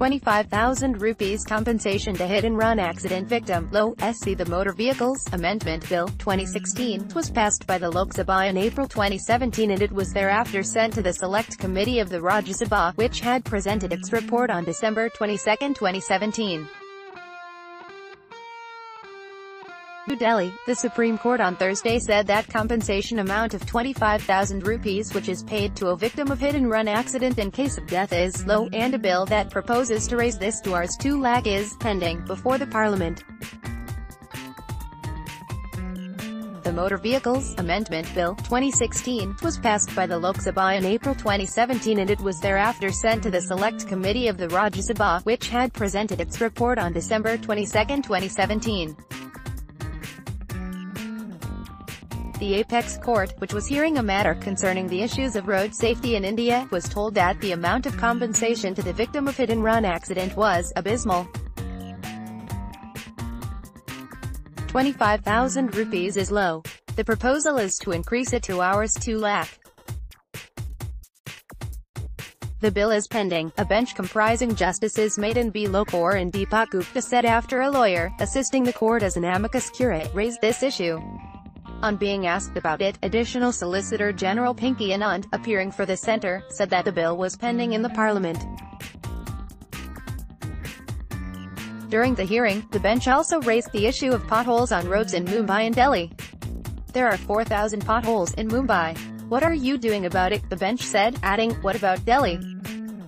25,000 rupees compensation to hit-and-run accident victim, Low, SC The Motor Vehicles Amendment Bill, 2016, was passed by the Lok Sabha in April 2017 and it was thereafter sent to the Select Committee of the Rajya Sabha, which had presented its report on December 22, 2017. New Delhi, the Supreme Court on Thursday said that compensation amount of 25,000 rupees which is paid to a victim of hit-and-run accident in case of death is low, and a bill that proposes to raise this to Rs 2 lakh is pending before the parliament. The Motor Vehicles Amendment Bill, 2016, was passed by the Lok Sabha in April 2017 and it was thereafter sent to the Select Committee of the Rajya Sabha, which had presented its report on December 22, 2017. The Apex Court, which was hearing a matter concerning the issues of road safety in India, was told that the amount of compensation to the victim of hit-and-run accident was abysmal. 25,000 rupees is low. The proposal is to increase it to Rs 2 lakh. The bill is pending, a bench comprising Justices Madan B. Lokur and Deepak Gupta said after a lawyer, assisting the court as an amicus curiae, raised this issue. On being asked about it, Additional Solicitor General Pinky Anand, appearing for the centre, said that the bill was pending in the parliament. During the hearing, the bench also raised the issue of potholes on roads in Mumbai and Delhi. There are 4,000 potholes in Mumbai. What are you doing about it, the bench said, adding, what about Delhi?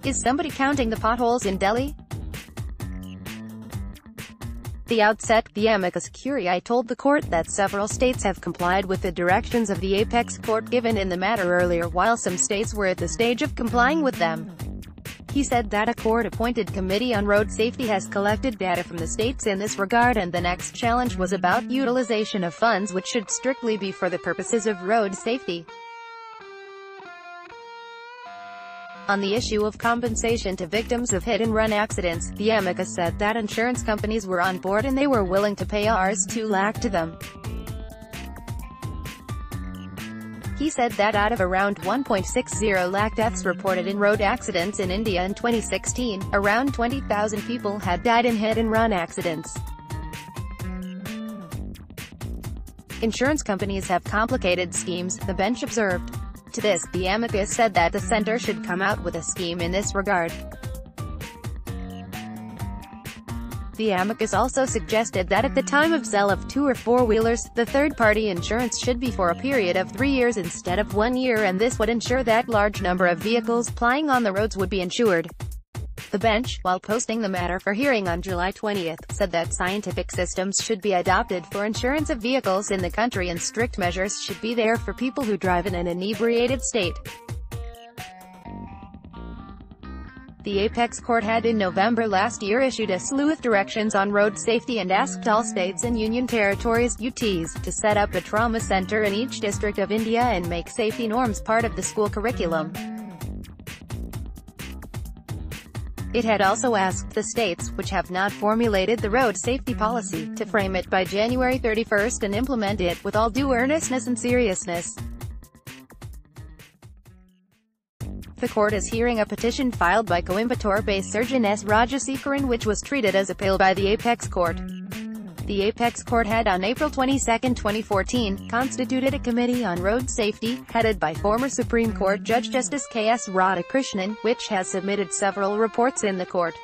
Is somebody counting the potholes in Delhi? The outset, the amicus curiae told the court that several states have complied with the directions of the apex court given in the matter earlier while some states were at the stage of complying with them. He said that a court-appointed committee on road safety has collected data from the states in this regard and the next challenge was about utilization of funds which should strictly be for the purposes of road safety. On the issue of compensation to victims of hit-and-run accidents, the amicus said that insurance companies were on board and they were willing to pay Rs 2 lakh to them. He said that out of around 1.60 lakh deaths reported in road accidents in India in 2016, around 20,000 people had died in hit-and-run accidents. Insurance companies have complicated schemes, the bench observed. To this, the amicus said that the center should come out with a scheme in this regard. The amicus also suggested that at the time of sale of two or four-wheelers, the third-party insurance should be for a period of three years instead of one year and this would ensure that large number of vehicles plying on the roads would be insured. The bench, while posting the matter for hearing on July 20, said that scientific systems should be adopted for insurance of vehicles in the country and strict measures should be there for people who drive in an inebriated state. The Apex Court had in November last year issued a slew of directions on road safety and asked all states and union territories UTs, to set up a trauma center in each district of India and make safety norms part of the school curriculum. It had also asked the states, which have not formulated the road safety policy, to frame it by January 31 and implement it with all due earnestness and seriousness. The court is hearing a petition filed by Coimbatore-based surgeon S. Rajasekharan which was treated as appeal by the Apex Court. The Apex Court had on April 22, 2014, constituted a committee on road safety, headed by former Supreme Court Judge Justice K.S. Radhakrishnan, which has submitted several reports in the court.